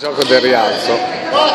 Gioco del rialzo.